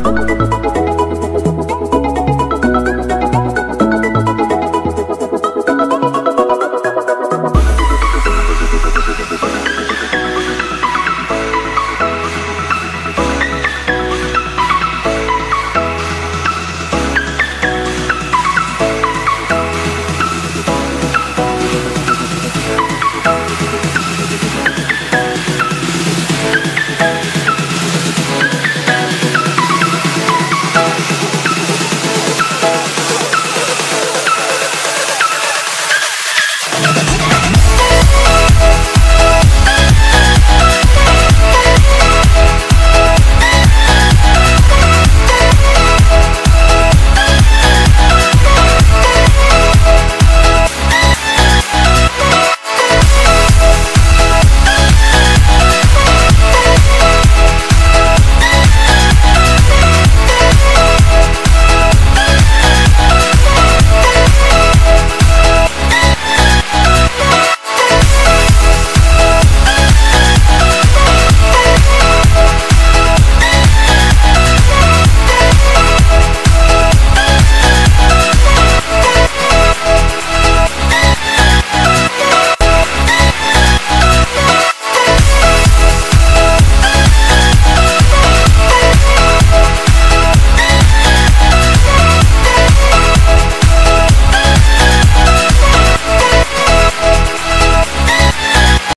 どこどこどこ?